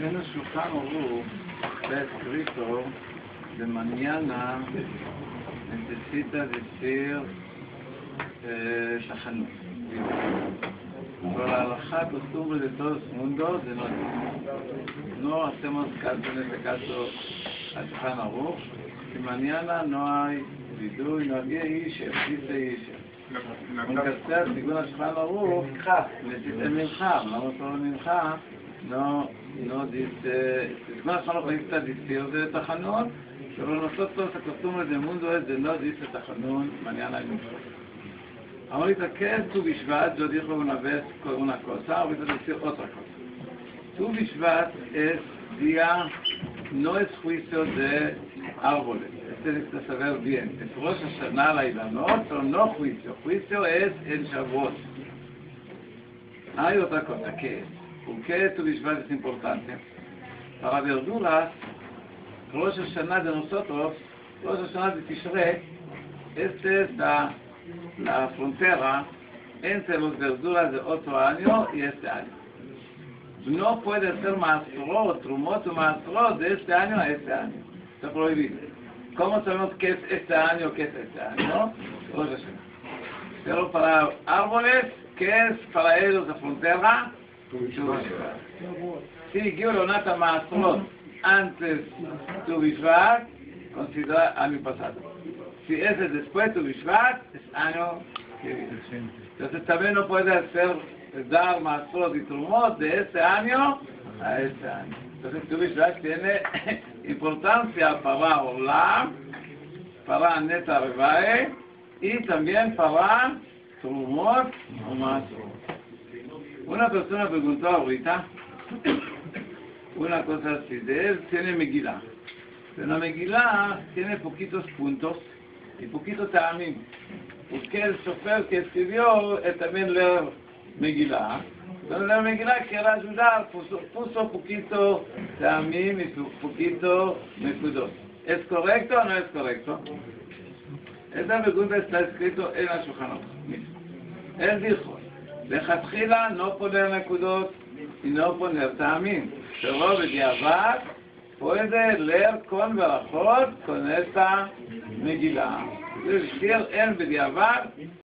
בין השולחן ערוך קריטו במניאנה נדסיתא וסיר אה, שחנות. אבל ההלכה תוסור ולטוס מונדו זה לא נו אתם הסמוס קלטו וקלטו השולחן ערוך. כמניאנה נוי וידוי נוהגי איש יפסיס איש. נכון. מונגסטר, סיגון השולחן ערוך, נסיתם מלחם, למה אתה לא נלחם? No no, dice, Shulchan Aruch necesita decir de Tajanón, pero nosotros la costumbre del mundo es de no dice Tajanón, mañana hay Mincha. Ahorita, ¿qué es tu Bishvat? Yo dijo una vez una cosa, ahorita decir otra cosa. Tu Bishvat es día, no es juicio de árboles, este necesita saber bien. Es Rosh Hashanah la Ilanot, pero no juicio. Juicio es el Shavuot. Hay otra cosa, ¿qué es? ¿Por qué tu Bishvat es importante? Para verduras, Rosh Hashanah de nosotros, Rosh Hashanah de Tishrei, este es la la frontera entre las verduras de otro año y este año. No puede ser mastrot, trumot o mastrot de este año a este año. Está prohibido. ¿Cómo sabemos qué es este año, qué es este año? Pero para árboles, ¿qué es para ellos la frontera? Si quiero nata mastrot antes tu Bishvat, considera año pasado si ese después de Bishvat, es año que viene. Entonces también no puede hacer dar más y trumot de este año a este año. Entonces tu Bishvat tiene importancia para Olam, para Neta Rebae y también para trumot o masrot. Una persona preguntó ahorita una cosa así, de él tiene Megillah. Pero la Megillah tiene poquitos puntos y poquito tamim. Porque el chofer que escribió él también leer Megillah. Entonces la Megillah quiere ayudar, puso, puso poquito tamim y poquito mekudot. ¿Es correcto o no es correcto? Esta pregunta está escrito en la Shulchan Él dijo, לכתחילה לא פודר נקודות, אינו פודר טעמים. שלא בדיעבד פועל זה לב קון ורכות כונס המגילה. זה שיר אין בדיעבד,